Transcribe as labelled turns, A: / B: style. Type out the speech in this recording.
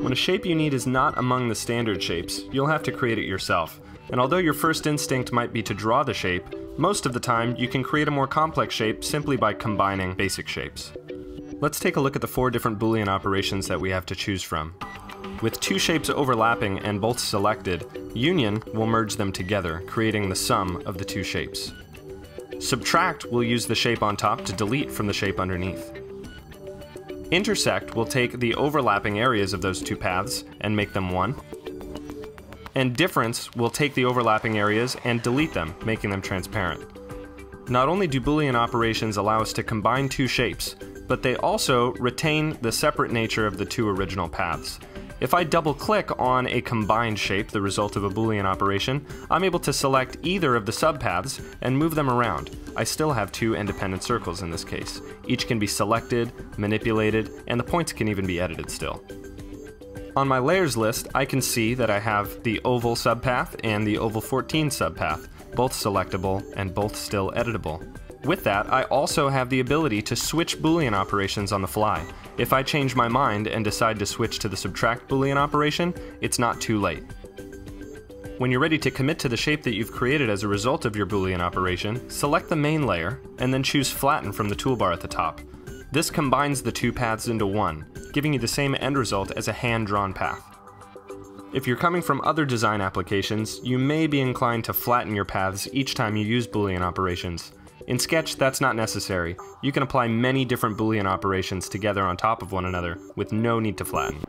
A: When a shape you need is not among the standard shapes, you'll have to create it yourself. And although your first instinct might be to draw the shape, most of the time you can create a more complex shape simply by combining basic shapes. Let's take a look at the four different Boolean operations that we have to choose from. With two shapes overlapping and both selected, union will merge them together, creating the sum of the two shapes. Subtract will use the shape on top to delete from the shape underneath. Intersect will take the overlapping areas of those two paths and make them one. And difference will take the overlapping areas and delete them, making them transparent. Not only do Boolean operations allow us to combine two shapes, but they also retain the separate nature of the two original paths. If I double click on a combined shape, the result of a Boolean operation, I'm able to select either of the subpaths and move them around. I still have two independent circles in this case. Each can be selected, manipulated, and the points can even be edited still. On my layers list, I can see that I have the oval subpath and the oval 14 subpath, both selectable and both still editable. With that, I also have the ability to switch Boolean operations on the fly. If I change my mind and decide to switch to the subtract Boolean operation, it's not too late. When you're ready to commit to the shape that you've created as a result of your Boolean operation, select the main layer, and then choose Flatten from the toolbar at the top. This combines the two paths into one, giving you the same end result as a hand-drawn path. If you're coming from other design applications, you may be inclined to flatten your paths each time you use Boolean operations. In Sketch, that's not necessary. You can apply many different Boolean operations together on top of one another with no need to flatten.